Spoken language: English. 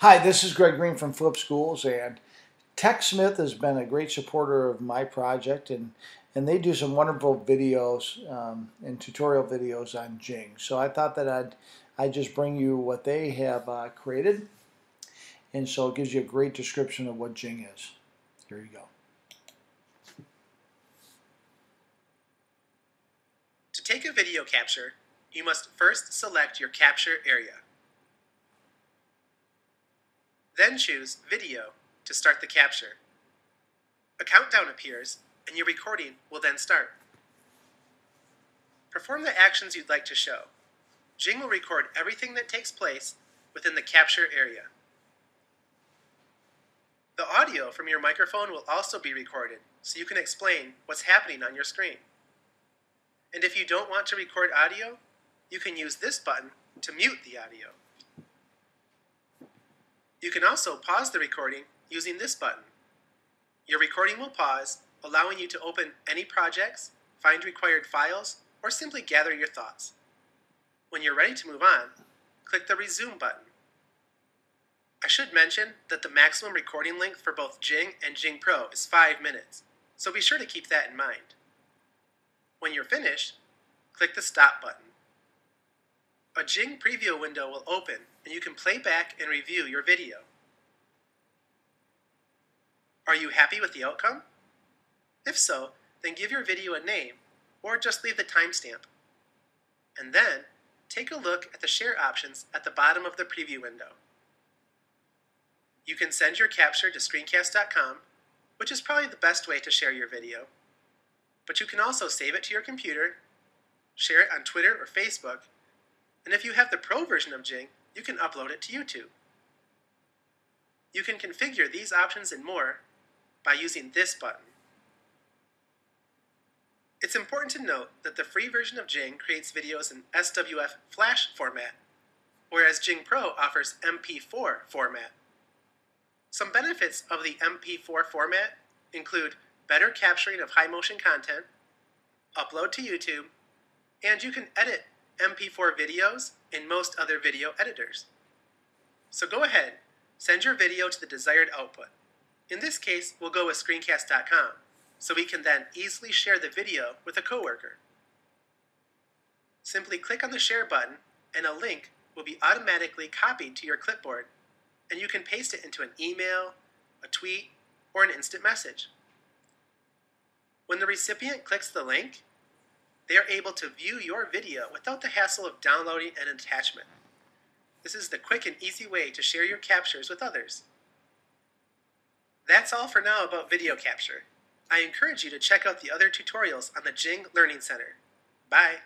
Hi, this is Greg Green from Flip Schools, and TechSmith has been a great supporter of my project, and and they do some wonderful videos um, and tutorial videos on Jing. So I thought that I'd I just bring you what they have uh, created, and so it gives you a great description of what Jing is. Here you go. To take a video capture, you must first select your capture area. Then choose Video to start the capture. A countdown appears, and your recording will then start. Perform the actions you'd like to show. Jing will record everything that takes place within the capture area. The audio from your microphone will also be recorded, so you can explain what's happening on your screen. And if you don't want to record audio, you can use this button to mute the audio. You can also pause the recording using this button. Your recording will pause, allowing you to open any projects, find required files, or simply gather your thoughts. When you're ready to move on, click the Resume button. I should mention that the maximum recording length for both Jing and Jing Pro is 5 minutes, so be sure to keep that in mind. When you're finished, click the Stop button. A Jing preview window will open and you can play back and review your video. Are you happy with the outcome? If so, then give your video a name or just leave the timestamp. And then, take a look at the share options at the bottom of the preview window. You can send your capture to screencast.com, which is probably the best way to share your video. But you can also save it to your computer, share it on Twitter or Facebook, and if you have the pro version of Jing, you can upload it to YouTube. You can configure these options and more by using this button. It's important to note that the free version of Jing creates videos in SWF Flash format, whereas Jing Pro offers MP4 format. Some benefits of the MP4 format include better capturing of high motion content, upload to YouTube, and you can edit MP4 videos in most other video editors. So go ahead, send your video to the desired output. In this case, we'll go with screencast.com, so we can then easily share the video with a coworker. Simply click on the share button and a link will be automatically copied to your clipboard and you can paste it into an email, a tweet, or an instant message. When the recipient clicks the link, they are able to view your video without the hassle of downloading an attachment. This is the quick and easy way to share your captures with others. That's all for now about video capture. I encourage you to check out the other tutorials on the Jing Learning Center. Bye!